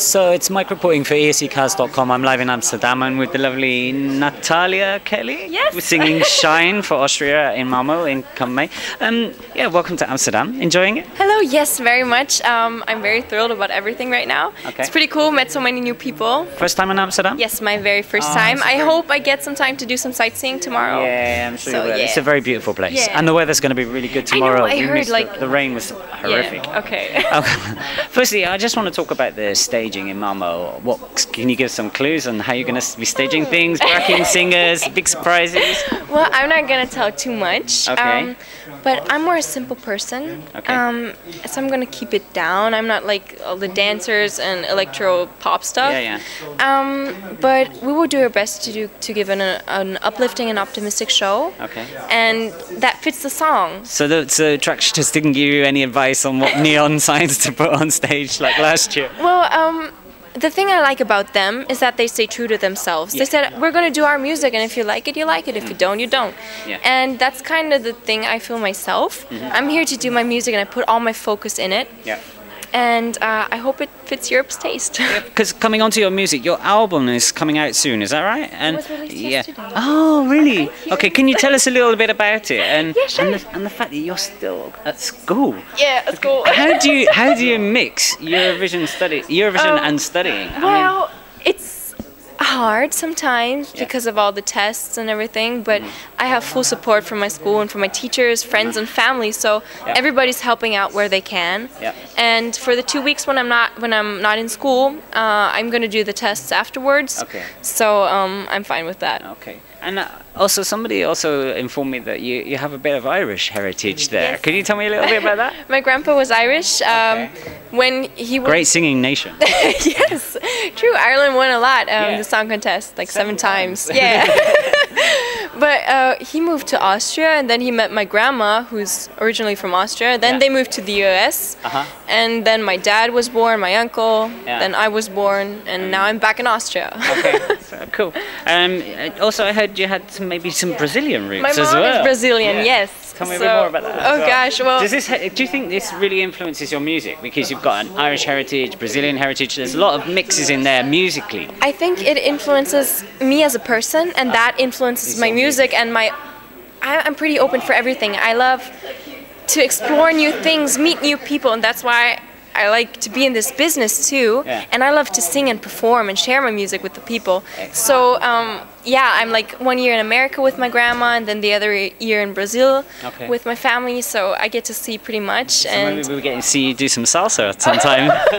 So it's Mike reporting for ESCKAZ.com. I'm live in Amsterdam and with the lovely Natália Kelly. Yes. We're singing Shine for Austria in Malmo in come May. Um, yeah, welcome to Amsterdam. Enjoying it? Hello, yes, very much. Um, I'm very thrilled about everything right now. Okay. It's pretty cool, met so many new people. First time in Amsterdam? Yes, my very first Oh, time. I hope I get some time to do some sightseeing tomorrow. Yeah, I'm sure So, you will. It's a very beautiful place. Yeah. And the weather's going to be really good I know, tomorrow. I heard, missed the- like- the, rain was horrific. Yeah, okay. Firstly, I just want to talk about the staging in Malmo. What can you give some clues on how you're going to be staging things, backing singers, big surprises? well, I'm not gonna tell too much. Okay. Um, but I'm more a simple person. Okay. Um, so I'm gonna keep it down. I'm not like all the dancers and electro pop stuff. Yeah, yeah. Um, but we will do our best to do to give an, an uplifting and optimistic show. Okay. And that fits the song. So the so Trackshittaz just didn't give you any advice on what neon signs to put on stage like last year. Well, um, the thing I like about them is that they stay true to themselves. Yeah. They said, we're going to do our music, and if you like it, you like it. If you mm. don't, you don't. Yeah. And that's kind of the thing I feel myself. Mm-hmm. I'm here to do my music, and I put all my focus in it. Yeah. And uh, I hope it fits Europe's taste. Because coming on to your music, your album is coming out soon, is that right? And yeah. yesterday. Oh, really? Okay, can you tell us a little bit about it and Yeah, sure. and, the, and the fact that you're still at school? yeah, at school. How do you how do you mix Eurovision study Eurovision Um, and studying? I mean, Well, hard sometimes Yeah. because of all the tests and everything, but I have full support from my school and from my teachers, friends, and family. So Yeah. everybody's helping out where they can. Yeah. And for the two weeks when I'm not when I'm not in school, uh, I'm gonna do the tests afterwards. Okay. So um, I'm fine with that. Okay. And uh, also, somebody also informed me that you, you have a bit of Irish heritage there. Yes. Could you tell me a little bit about that? My grandpa was Irish. Um, Okay. When he was Great singing nation. yes, true. Ireland won a lot. Um, Yeah. The song contest, like seven, Seven times. times. Yeah. but uh, he moved to Austria, and then he met my grandma, who's originally from Austria. Then Yeah. they moved to the U.S. Uh-huh. And then my dad was born, my uncle. Yeah. Then I was born, and now I'm back in Austria. Okay, so, cool. Um, also, I heard you had some, maybe some Brazilian roots my as mom well. is Brazilian. Yeah. Yes. Tell me a bit more about that. Oh well. gosh. Well. Does this, do you think this really influences your music? Because you've got an Irish heritage, Brazilian heritage. There's a lot of mixes in there musically. I think it influences me as a person, and that influences my music and my. I, I'm pretty open for everything. I love to explore new things, meet new people, and that's why I like to be in this business too. Yeah. And I love to sing and perform and share my music with the people. So um, yeah, I'm like one year in America with my grandma, and then the other year in Brazil Okay. with my family. So I get to see pretty much. So and maybe we'll get to see you do some salsa at some time.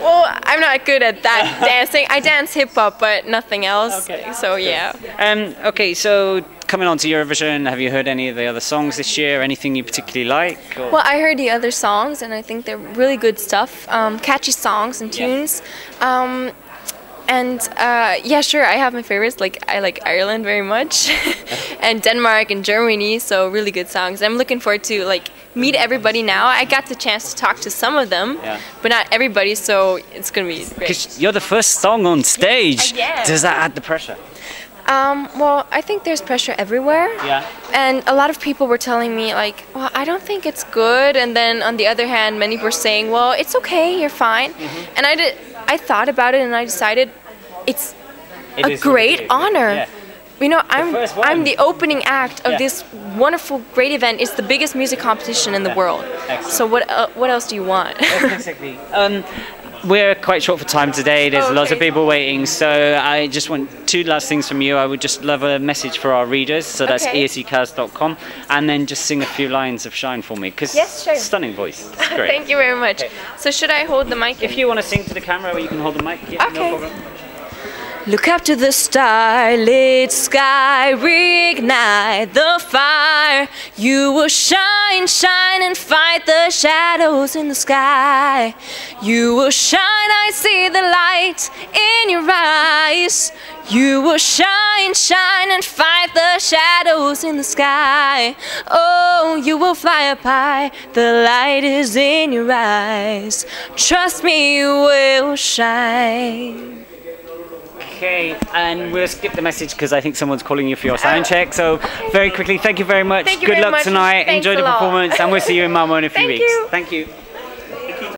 well, I'm not good at that dancing. I dance hip hop, but nothing else. Okay. So yeah. um, okay, so coming on to Eurovision, have you heard any of the other songs this year? Anything you particularly like? or- Well, I heard the other songs, and I think they're really good stuff. Um, catchy songs and Yeah. tunes. Um, and uh, yeah, sure, I have my favorites. Like I like Ireland very much, and Denmark and Germany. So really good songs. I'm looking forward to like meet everybody now. I got the chance to talk to some of them, Yeah. but not everybody. So it's gonna be great. Because you're the first song on stage. Does that add the pressure? Um, well, I think there's pressure everywhere. Yeah. And a lot of people were telling me, like, well, I don't think it's good. And then on the other hand, many were saying, well, it's okay, you're fine. Mm-hmm. And I did, I thought about it and I decided it's It a is what it great is. honor. Yeah. You know, I'm one. I'm the opening act of Yeah. this wonderful, great event. It's the biggest music competition in the world. Excellent. So what uh, what else do you want? exactly. Um, we're quite short for time today. There's Oh, lots of people waiting, so I just want two last things from you. I would just love a message for our readers, so that's Okay. esckaz.com, and then just sing a few lines of Shine for me, because Yes, sure. stunning voice. Great. Thank you very much. Okay. So should I hold the mic? If you want to sing to the camera, or you can hold the mic. Yeah, Okay. No problem. Look up to the starlit sky, reignite the fire. You will shine, shine, and fight the shadows in the sky. You will shine, I see the light in your eyes. You will shine, shine, and fight the shadows in the sky. Oh, you will fly up high, the light is in your eyes. Trust me, you will shine. Okay, and we'll skip the message because I think someone's calling you for your sound check. So, very quickly, thank you very much. You Good very luck much. tonight. Thanks Enjoy the performance, and we'll see you in Malmo in a few Thank weeks. you. Thank you.